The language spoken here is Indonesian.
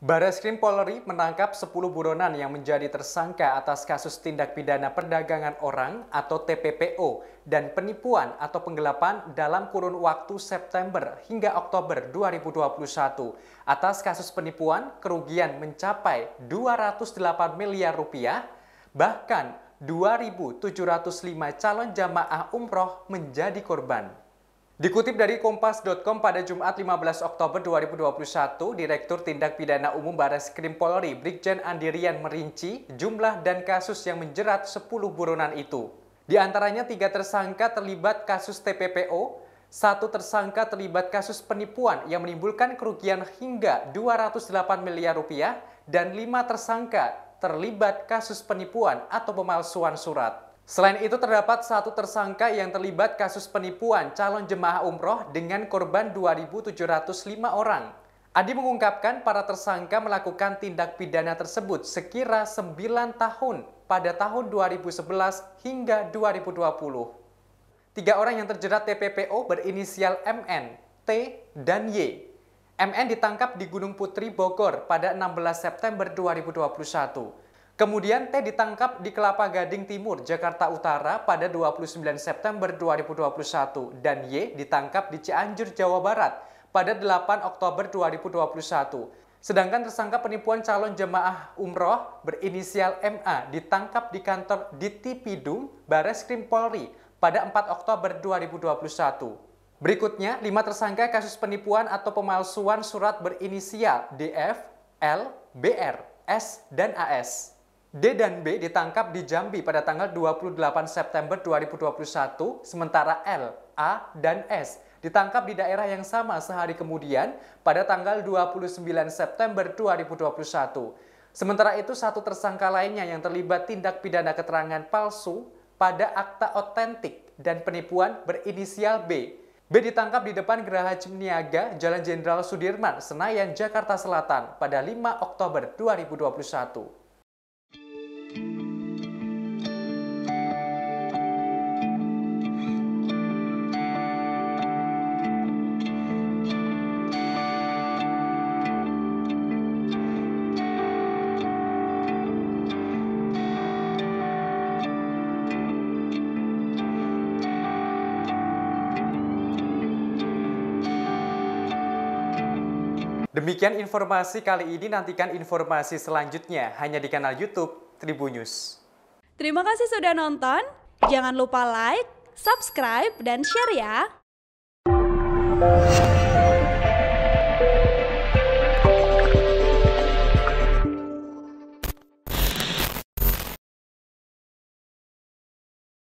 Bareskrim Polri menangkap 10 buronan yang menjadi tersangka atas kasus tindak pidana perdagangan orang atau TPPO dan penipuan atau penggelapan dalam kurun waktu September hingga Oktober 2021. Atas kasus penipuan, kerugian mencapai 208 miliar rupiah, bahkan 2.705 calon jamaah umroh menjadi korban. Dikutip dari Kompas.com pada Jumat 15 Oktober 2021, Direktur Tindak Pidana Umum Baris Krim Polri, Brigjen Andirian merinci jumlah dan kasus yang menjerat 10 buronan itu. Di antaranya tiga tersangka terlibat kasus TPPO, satu tersangka terlibat kasus penipuan yang menimbulkan kerugian hingga 208 miliar rupiah, dan lima tersangka terlibat kasus penipuan atau pemalsuan surat. Selain itu terdapat satu tersangka yang terlibat kasus penipuan calon jemaah umroh dengan korban 2.705 orang. Adi mengungkapkan para tersangka melakukan tindak pidana tersebut sekira 9 tahun pada tahun 2011 hingga 2020. Tiga orang yang terjerat TPPO berinisial MN, T, dan Y. MN ditangkap di Gunung Putri, Bogor pada 16 September 2021. Kemudian T ditangkap di Kelapa Gading Timur, Jakarta Utara pada 29 September 2021 dan Y ditangkap di Cianjur, Jawa Barat pada 8 Oktober 2021. Sedangkan tersangka penipuan calon jemaah umroh berinisial MA ditangkap di kantor Ditipidum Bareskrim Polri pada 4 Oktober 2021. Berikutnya, lima tersangka kasus penipuan atau pemalsuan surat berinisial DF, L, BR, S, dan AS. D dan B ditangkap di Jambi pada tanggal 28 September 2021, sementara L, A, dan S ditangkap di daerah yang sama sehari kemudian pada tanggal 29 September 2021. Sementara itu, satu tersangka lainnya yang terlibat tindak pidana keterangan palsu pada akta otentik dan penipuan berinisial B. B ditangkap di depan Geraha Cimniaga, Jalan Jenderal Sudirman, Senayan, Jakarta Selatan pada 5 Oktober 2021. Demikian informasi kali ini, nantikan informasi selanjutnya hanya di kanal YouTube Tribunnews. Terima kasih sudah nonton, jangan lupa like, subscribe, dan share ya!